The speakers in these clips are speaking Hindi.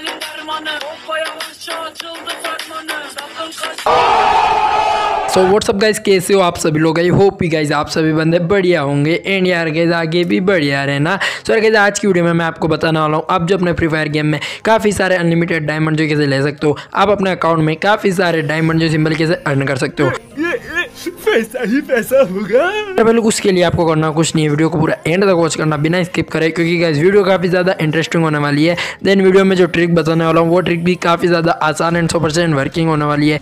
senin dermanı Hoppa yavaşça açıldı fermanı. Sakın kaç so WhatsApp guys कैसे हो आप सभी लोग आई होप ही गाइज़ आप सभी बंदे बढ़िया होंगे एंड यार गाइज़ आगे भी बढ़िया रहना सो यार आज की वीडियो में मैं आपको बताने वाला हूँ आप जो अपने फ्री फायर गेम में काफ़ी सारे अनलिमिटेड डायमंड जो कैसे ले सकते हो आप अपने अकाउंट में काफ़ी सारे डायमंड जो सिंबल कैसे अर्न कर सकते हो पैसा, ही पैसा होगा। पहले उसके लिए आपको करना कुछ नहीं है, वीडियो को पूरा एंड तक वॉच करना, बिना स्किप करे, क्योंकि गैस वीडियो काफ़ी ज़्यादा इंटरेस्टिंग होने वाली है। देन वीडियो में जो ट्रिक बताने वाला हूँ, वो ट्रिक भी काफ़ी ज़्यादा आसान एंड सौ परसेंट वर्किंग होने वाली है।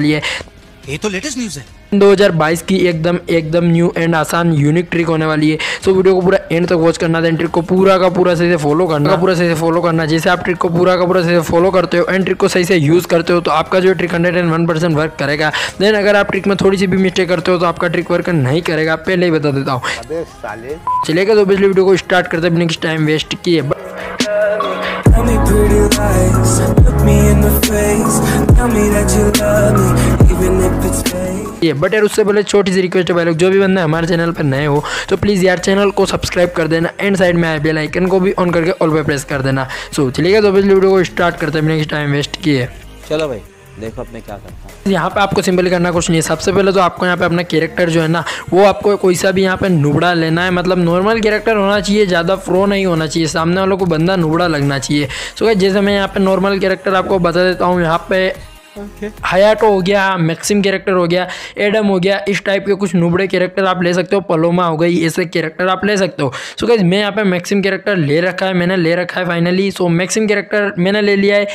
ये तो लेटेस्ट न्यूज़ है। 2022 की एकदम एकदम न्यू एंड आसान यूनिक ट्रिक होने वाली है। सो वीडियो को पूरा एंड तक वॉच करना देन ट्रिक को पूरा का पूरा सही से फॉलो करना। पूरा सही से फॉलो करना। जैसे आप ट्रिक को पूरा का पूरा सही से फॉलो करते हो एंड ट्रिक को सही से यूज़ करते हो तो आपका जो trick hundred and one percent work करेगा। देन अगर आप ट्रिक में थोड़ी सी भी मिस्टेक करते हो तो आपका ट्रिक वर्क नहीं करेगा। पहले ही बता देता हूँ। चलेगा तो पिछले वीडियो को स्टार्ट करते बिना किस टाइम वेस्ट किए। Tell me pretty lies, look me in the face. Tell me that you love me, even if it's fake. ये बट यार उससे पहले छोटी सी रिक्वेस्ट है भाई लोग जो भी बंदे हमारे चैनल पर नए हो तो प्लीज़ यार चैनल को सब्सक्राइब कर देना एंड साइड में आए बेल आइकन को भी ऑन करके ऑल पे प्रेस कर देना। सो चलिएगा तो पिछले वीडियो को स्टार्ट करते हैं बिना टाइम वेस्ट किए। चलो भाई देखो मैं क्या करता हूँ। यहाँ पे आपको सिंपल करना कुछ नहीं है। सबसे पहले तो आपको यहाँ पे अपना कैरेक्टर जो है ना वो आपको कोई सा भी यहाँ पे नुबड़ा लेना है। मतलब नॉर्मल कैरेक्टर होना चाहिए ज़्यादा फ्रो नहीं होना चाहिए। सामने वालों को बंदा नुबड़ा लगना चाहिए। सो so, जैसे मैं यहाँ पे नॉर्मल कैरेक्टर आपको बता देता हूँ यहाँ पे हयाटो हो गया मैक्सिम कैरेक्टर हो गया एडम हो गया इस टाइप के कुछ नुबड़े कैरेक्टर आप ले सकते हो पलोमा हो गई ऐसे कैरेक्टर आप ले सकते हो। सो so, मैं यहाँ पे मैक्सिम कैरेक्टर ले रखा है मैंने ले रखा है फाइनली सो मैक्सिम कैरेक्टर मैंने ले लिया है।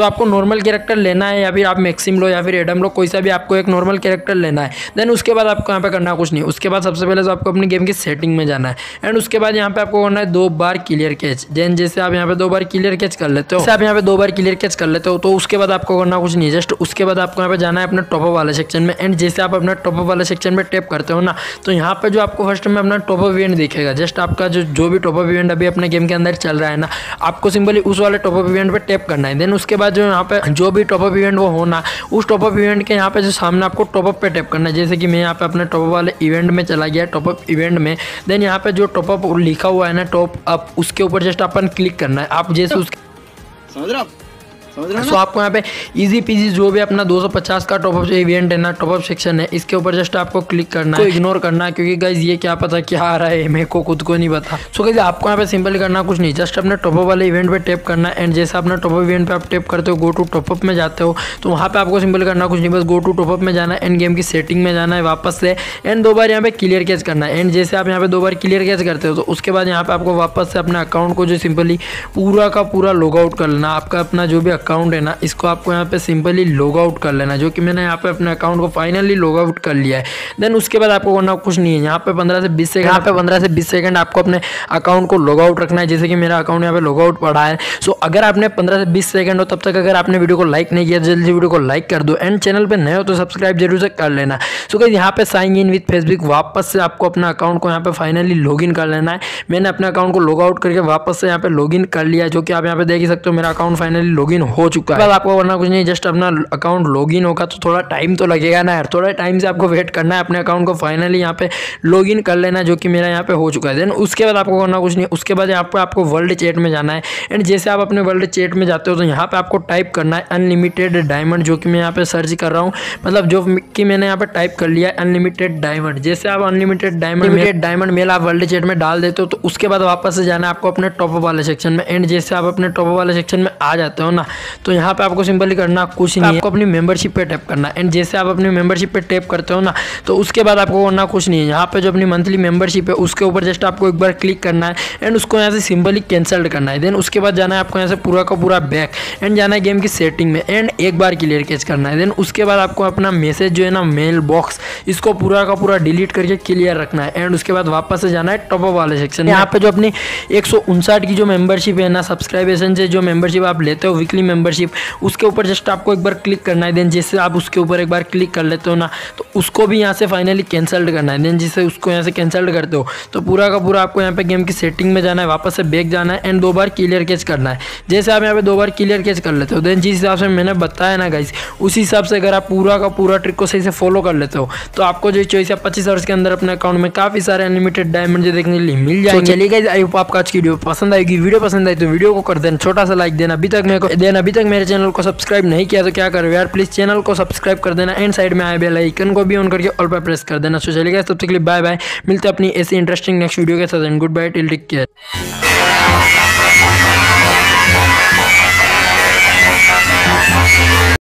तो आपको नॉर्मल कैरेक्टर लेना है या फिर आप मैक्सिम लो या फिर एडम लो, कोई सा भी आपको एक नॉर्मल कैरेक्टर लेना है। देन उसके बाद आपको यहाँ पे करना कुछ नहीं। उसके बाद सबसे पहले तो आपको अपनी गेम की सेटिंग में जाना है। एंड उसके बाद यहाँ पे आपको करना है दो बार क्लियर कैच देन जैसे आप यहाँ पे दो बार क्लियर कैच कर लेते हो आप यहाँ पे दो बार क्लियर कैच कर लेते हो तो उसके बाद आपको करना कुछ नहीं। जस्ट उसके बाद आपको यहाँ पे जाना है अपने टॉपअप वाले सेक्शन में। एंड जैसे आप अपना टॉपअप वाले सेक्शन में टैप करते हो ना तो यहाँ पे जो आपको फ़र्स्ट में अपना टॉपअप इवेंट दिखेगा जस्ट आपका जो जो भी टॉपअप इवेंट अभी अपने गेम के अंदर चल रहा है ना, आपको सिंपली उस वाले टॉपअप इवेंट पर टैप करना है। देन उसके बाद जो यहाँ पे जो भी टॉपअप इवेंट वो होना, उस टॉपअप इवेंट के यहाँ पे जो सामने आपको टॉपअप पे टैप करना है। जैसे कि मैं यहाँ पे अपने टॉपअप वाले इवेंट में चला गया टॉपअप इवेंट में। देन यहाँ पे जो टॉपअप लिखा हुआ है ना टॉप अप उसके ऊपर जस्ट अपन क्लिक करना है। आप जैसे उसके समझ रहे? समझ रहे हो आपको यहाँ पे इजी पीजी जो भी अपना 250 का टॉपअप इवेंट है ना टॉपअप सेक्शन है इसके ऊपर जस्ट आपको क्लिक करना है। इग्नोर करना है क्योंकि गाइज़ ये क्या पता क्या आ रहा है मेरे को खुद को नहीं पता। सो गाइज़ आपको यहाँ पे सिंपल करना कुछ नहीं जस्ट अपने टॉपअप वाले इवेंट पे टैप करना है। एंड जैसे अपना टॉपअप इवेंट पे आप टैप करते हो गो टू टॉपअप में जाते हो तो वहाँ पे आपको सिंपल करना कुछ नहीं बस गो टू टॉपअप में जाना है एंड गेम की सेटिंग में जाना है वापस से। एंड दो बार यहाँ पे क्लियर कैच करना है। एंड जैसे आप यहाँ पे दो बार क्लियर कैच करते हो तो उसके बाद यहाँ पे आपको वापस से अपने अकाउंट को जो सिंपली पूरा का पूरा लॉग आउट कर लेना आपका अपना जो भी अकाउंट है ना इसको आपको यहाँ पे सिंपली लॉग आउट कर लेना जो कि मैंने यहाँ पे अपने अकाउंट को फाइनली लॉग आउट कर लिया है। देन उसके बाद आपको करना कुछ नहीं है। यहाँ पे पंद्रह से बीस सेकंड यहाँ पे पंद्रह से बीस सेकंड आपको अपने अकाउंट को लॉग आउट रखना है जैसे कि मेरा अकाउंट यहाँ पे लॉग आउट पड़ा है। सो अगर आपने पंद्रह से बीस सेकंड हो तब तक अगर आपने वीडियो को लाइक नहीं किया जल्दी वीडियो को लाइक कर दो। एंड चैनल पर नए हो तो सब्सक्राइब ज़रूर से कर लेना। सो so, यहाँ पे साइन इन विथ फेसबुक वापस से आपको अपना अकाउंट को यहाँ पे फाइनली लॉग इन कर लेना है। मैंने अपने अकाउंट को लॉग आउट करके वापस से यहाँ पे लॉग इन कर लिया जो कि आप यहाँ पे देख ही सकते हो मेरा अकाउंट फाइनली लॉग इन हो। चुका है। आपको करना कुछ नहीं जस्ट अपना अकाउंट लॉगिन होगा तो थोड़ा टाइम तो लगेगा ना यार। थोड़ा टाइम से आपको वेट करना है अपने अकाउंट को। फाइनली यहाँ पे लॉगिन कर लेना जो कि मेरा यहाँ पे हो चुका है। देन उसके बाद आपको करना कुछ नहीं। उसके बाद यहाँ पे आपको वर्ल्ड चैट में जाना है। एंड जैसे आप अपने वर्ल्ड चैट में जाते हो तो यहाँ पे आपको टाइप करना है अनलिमिटेड डायमंड जो कि मैं यहाँ पे सर्च कर रहा हूँ। मतलब जो कि मैंने यहाँ पे टाइप कर लिया है अनलिमिटेड डायमंड जैसे आप unlimited diamond limited diamond mail आप वर्ल्ड चैट में डाल देते हो तो उसके बाद वापस से जाना है आपको अपने टॉप वाले सेक्शन में। एंड जैसे आप अपने टॉप वाले सेक्शन में आ जाते हो ना तो यहाँ पे आपको सिंपली करना कुछ नहीं आपको अपनी मेंबरशिप पे टैप करना। एंड जैसे आप अपनी मेंबरशिप पे टैप करते हो ना तो उसके बाद आपको करना कुछ नहीं है। यहाँ पे जो अपनी मंथली मेंबरशिप है उसके ऊपर जस्ट आपको एक बार क्लिक करना है। एंड उसको यहाँ से सिंपली कैंसल करना है। देन उसके बाद जाना है आपको यहाँ से पूरा का पूरा बैक एंड जाना है गेम की सेटिंग में। एंड एक बार क्लियर कैच करना है। देन उसके बाद आपको अपना मैसेज जो है ना मेल बॉक्स इसको पूरा का पूरा डिलीट करके क्लियर रखना है। एंड उसके बाद वापस से जाना है टॉपअप वाले सेक्शन यहाँ पे जो अपनी एक सौ उनसठ की जो मेंबरशिप है ना सब्सक्राइबेशन से जो मेंबरशिप आप लेते हो वीकली मेंबरशिप उसके ऊपर जस्ट आपको एक बार क्लिक करना है देन जैसे आप उसके ऊपर एक बार क्लिक कर लेते हो ना तो उसको भी यहाँ से फाइनली कैंसल्ड करना है। देन जिससे उसको यहाँ से कैंसल्ड करते हो तो पूरा का पूरा आपको यहाँ पे गेम की सेटिंग में जाना है वापस से बैक जाना है एंड दो बार क्लियर कैच करना है। जैसे आप यहाँ पे दो बार क्लियर कैच कर लेते हो देन जिस हिसाब से मैंने बताया ना गाइस उसी हिसाब से अगर आप पूरा का पूरा ट्रिक को सही से फॉलो कर लेते हो तो आपको जो चौबीस या पच्चीस आवर्स के अंदर अपने अकाउंट में काफ़ी सारे अनलिमिटेड डायमंड जो देखने के लिए मिल जाएँगे। चलिए गाइस आई होप आपको आज की वीडियो पसंद आएगी वीडियो पसंद आई तो वीडियो को कर देना छोटा सा लाइक देना। अभी तक मेरे को देना अभी तक मेरे चैनल को सब्सक्राइब नहीं किया तो क्या करो यार? प्लीज़ चैनल को सब्सक्राइब कर देना एंड साइड में आए बेल आइकन को भी ऑन करके ऑल पर प्रेस कर देना। सो तब तक के लिए बाय बाय मिलते अपनी ऐसी इंटरेस्टिंग नेक्स्ट वीडियो के साथ and good bye till take care